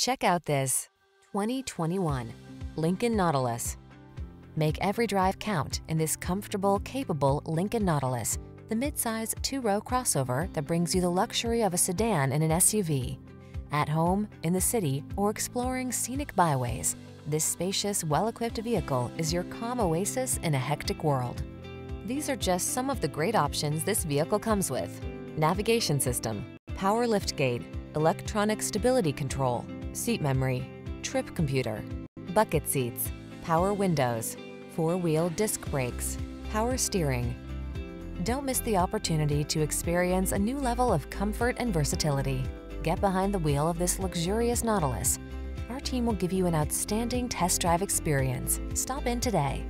Check out this 2021 Lincoln Nautilus. Make every drive count in this comfortable, capable Lincoln Nautilus, the midsize two-row crossover that brings you the luxury of a sedan and an SUV. At home, in the city, or exploring scenic byways, this spacious, well-equipped vehicle is your calm oasis in a hectic world. These are just some of the great options this vehicle comes with. Navigation system, power liftgate, electronic stability control, seat memory, trip computer, bucket seats, power windows, four-wheel disc brakes, power steering. Don't miss the opportunity to experience a new level of comfort and versatility. Get behind the wheel of this luxurious Nautilus. Our team will give you an outstanding test drive experience. Stop in today.